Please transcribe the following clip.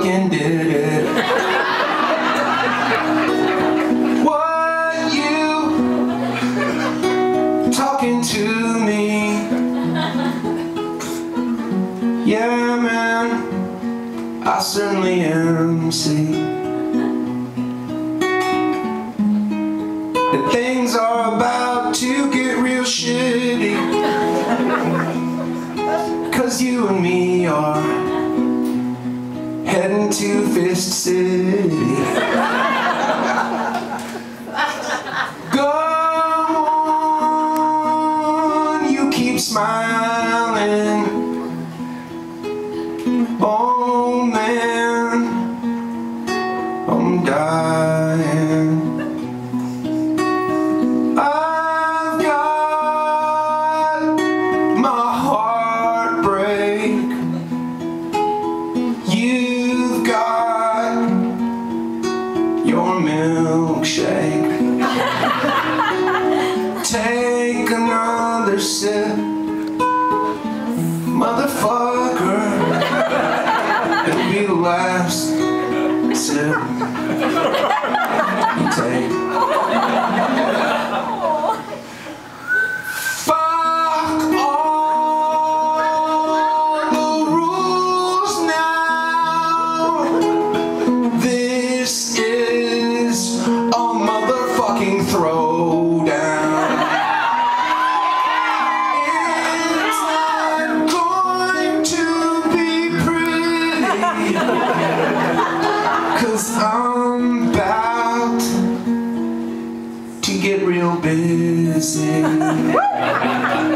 fucking did it. what you talking to me? Yeah, man, I certainly am. See, the things are about to get real shitty. Cause you and me are heading to Fist City. Go on, you keep smiling. Oh man, I'm dying. your milkshake. Take another sip, motherfucker. It'll be the last sip you take. your business.